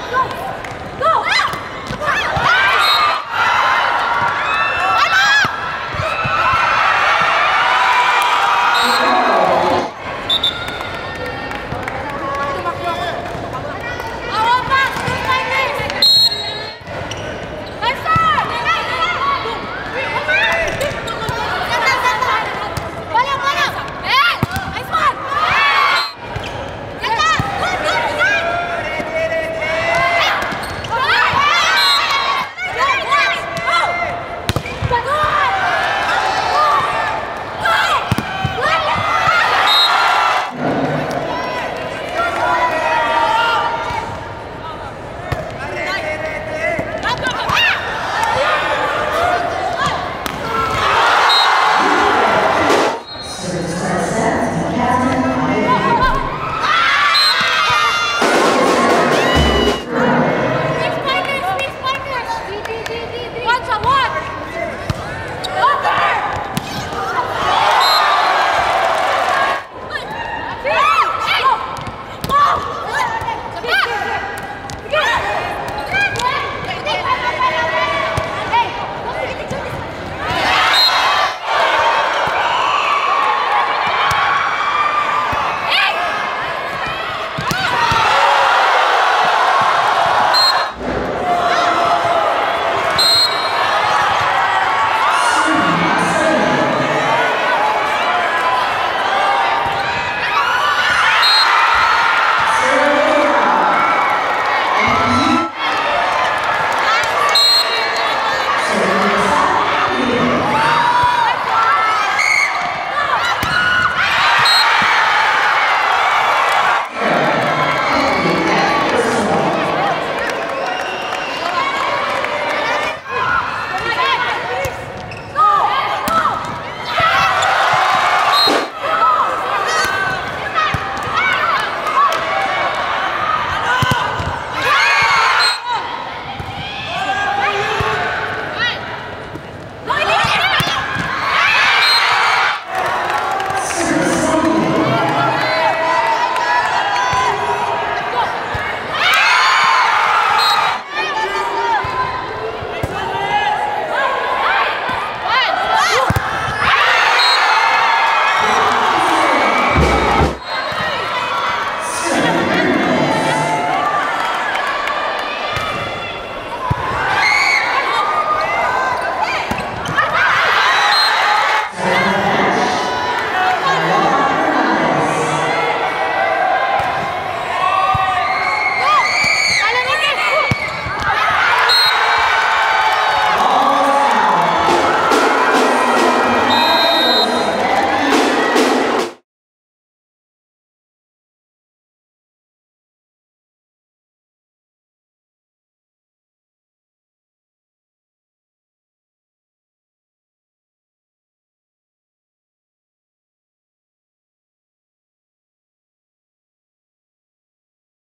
go, go.